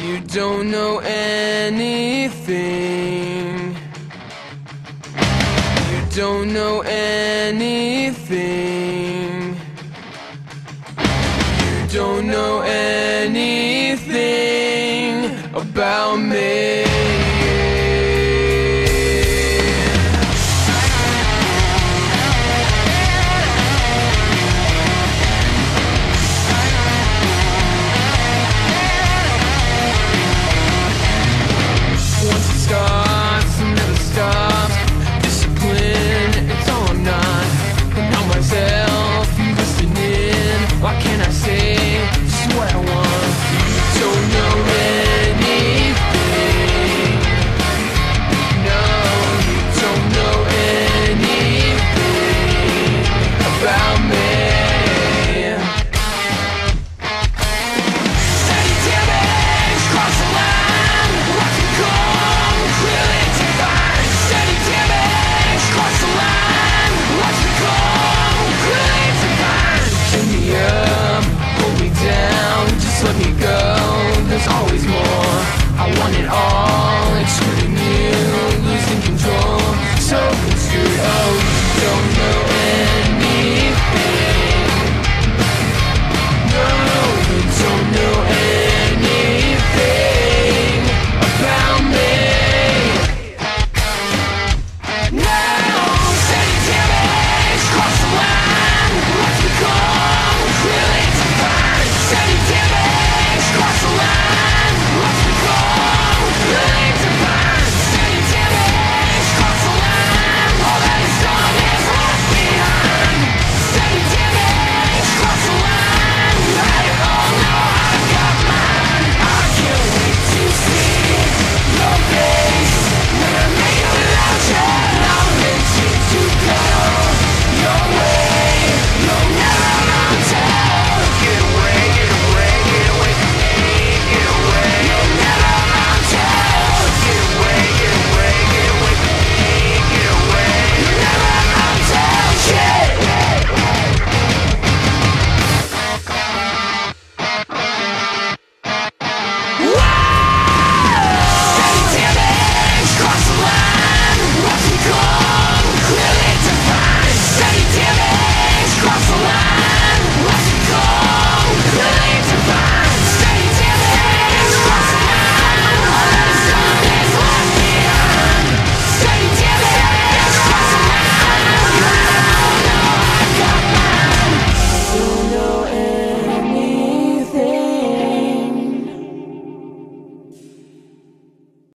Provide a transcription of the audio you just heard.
You don't know anything. You don't know anything. You don't know anything about me.